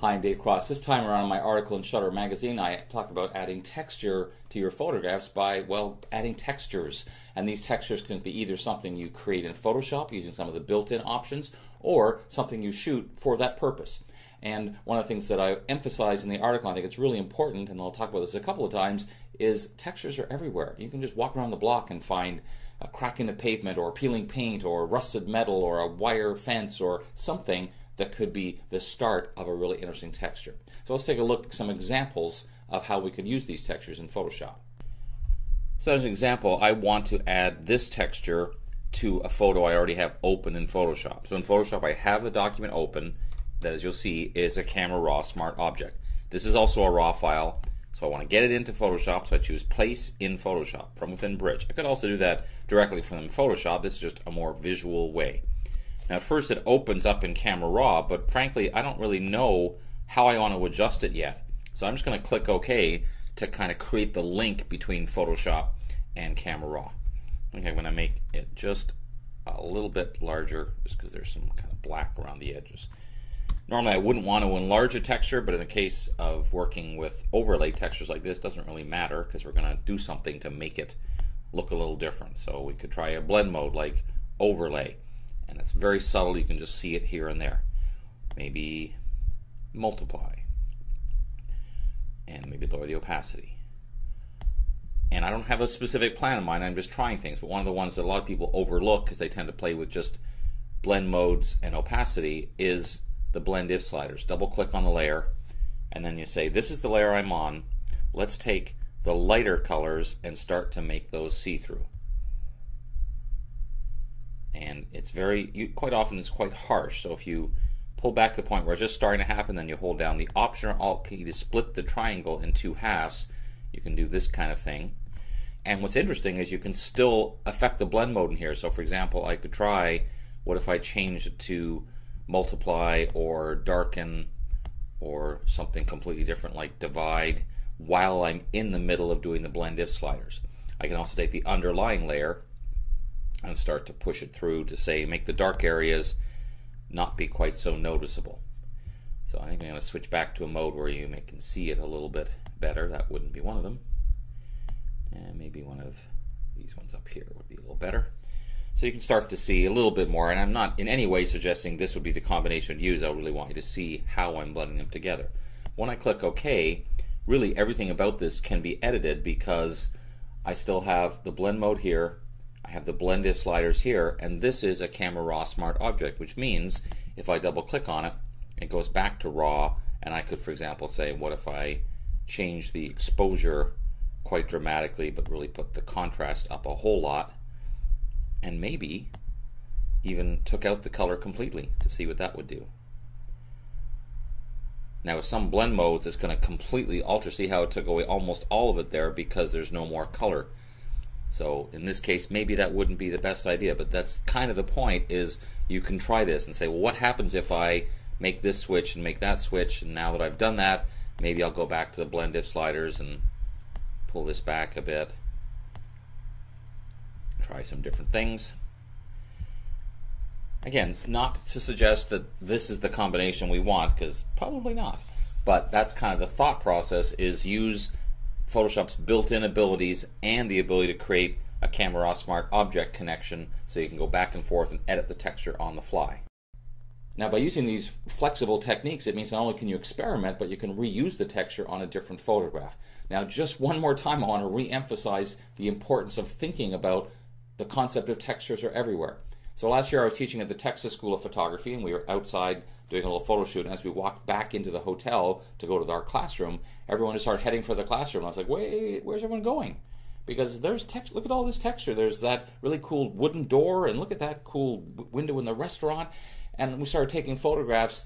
Dave Cross. This time around in my article in Shutter Magazine, I talk about adding texture to your photographs by, well, adding textures. And these textures can be either something you create in Photoshop using some of the built in options or something you shoot for that purpose. And one of the things that I emphasize in the article, I think it's really important, and I'll talk about this a couple of times, is textures are everywhere. You can just walk around the block and find a crack in the pavement or peeling paint or rusted metal or a wire fence or something that could be the start of a really interesting texture. So let's take a look at some examples of how we could use these textures in Photoshop. So as an example, I want to add this texture to a photo I already have open in Photoshop. So in Photoshop, I have the document open that, as you'll see, is a Camera Raw Smart Object. This is also a raw file, so I want to get it into Photoshop, so I choose Place in Photoshop from within Bridge. I could also do that directly from Photoshop. This is just a more visual way. Now, at first it opens up in Camera Raw, but frankly, I don't really know how I want to adjust it yet. So I'm just going to click OK to kind of create the link between Photoshop and Camera Raw. Okay, I'm going to make it just a little bit larger, just because there's some kind of black around the edges. Normally I wouldn't want to enlarge a texture, but in the case of working with overlay textures like this, doesn't really matter because we're going to do something to make it look a little different. So we could try a blend mode like overlay and it's very subtle. You can just see it here and there. Maybe multiply, and maybe lower the opacity. And I don't have a specific plan in mind. I'm just trying things. But one of the ones that a lot of people overlook because they tend to play with just blend modes and opacity is the blend if sliders. Double click on the layer, and then you say, "This is the layer I'm on. Let's take the lighter colors and start to make those see through." And it's very you, quite often it's quite harsh. So if you pull back to the point where it's just starting to happen, then you hold down the Option or Alt key to split the triangle in two halves. You can do this kind of thing. And what's interesting is you can still affect the blend mode in here. So for example, I could try what if I change it to multiply or darken or something completely different like divide while I'm in the middle of doing the blend if sliders. I can also take the underlying layer and start to push it through to say make the dark areas not be quite so noticeable. So I think I'm going to switch back to a mode where you can see it a little bit better. That wouldn't be one of them. And maybe one of these ones up here would be a little better. So you can start to see a little bit more, and I'm not in any way suggesting this would be the combination to use. I really want you to see how I'm blending them together. When I click OK, really everything about this can be edited because I still have the blend mode here, I have the blend if sliders here, and this is a camera raw smart object, which means if I double click on it, it goes back to raw, and I could, for example, say, what if I change the exposure quite dramatically, but really put the contrast up a whole lot, and maybe even took out the color completely to see what that would do. Now with some blend modes, it's going to completely alter. See how it took away almost all of it there because there's no more color. So in this case, maybe that wouldn't be the best idea, but that's kind of the point is you can try this and say, well, what happens if I make this switch and make that switch, and now that I've done that, maybe I'll go back to the blend if sliders and pull this back a bit. Try some different things. Again, not to suggest that this is the combination we want, because probably not. But that's kind of the thought process is use Photoshop's built-in abilities and the ability to create a Camera Raw Smart object connection so you can go back and forth and edit the texture on the fly. Now by using these flexible techniques, it means not only can you experiment, but you can reuse the texture on a different photograph. Now just one more time, I want to re-emphasize the importance of thinking about the concept of textures are everywhere. So last year I was teaching at the Texas School of Photography and we were outside doing a little photo shoot. And as we walked back into the hotel to go to our classroom, everyone just started heading for the classroom. I was like, wait, where's everyone going? Because there's text. Look at all this texture. There's that really cool wooden door, and look at that cool window in the restaurant. And we started taking photographs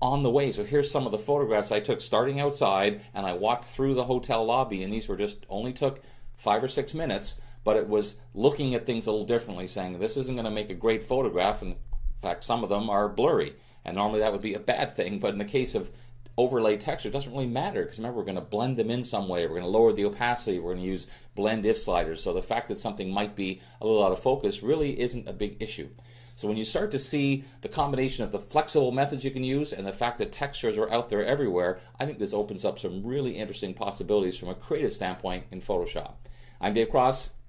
on the way. So here's some of the photographs I took starting outside, and I walked through the hotel lobby, and these were just only took five or six minutes, but it was looking at things a little differently, saying this isn't going to make a great photograph. In fact, some of them are blurry. And normally that would be a bad thing, but in the case of overlay texture, it doesn't really matter because remember, we're going to blend them in some way. We're going to lower the opacity. We're going to use blend if sliders. So the fact that something might be a little out of focus really isn't a big issue. So when you start to see the combination of the flexible methods you can use and the fact that textures are out there everywhere, I think this opens up some really interesting possibilities from a creative standpoint in Photoshop. I'm Dave Cross.